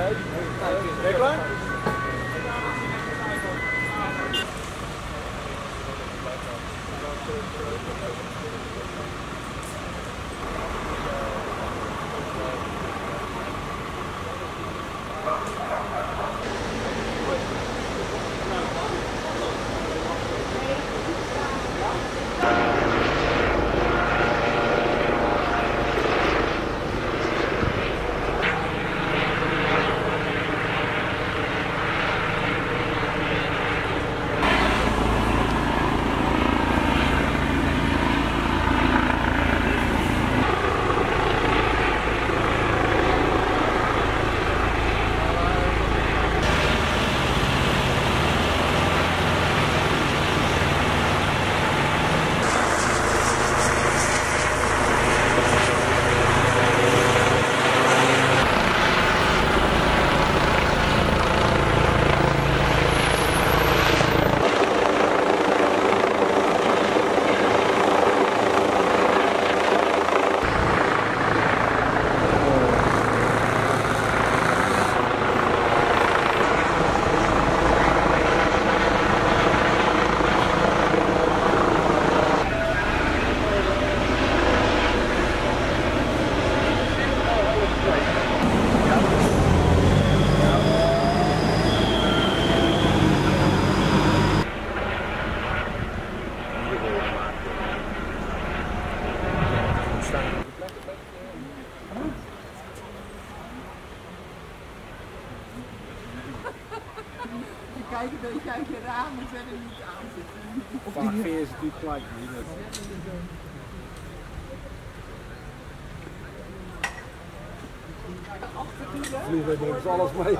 Ben je. Kijken dat je uit je raam en verder niet aan zit. Vaak vind je ze natuurlijk gelijk niet. Dat- Vliegen neemt alles mee.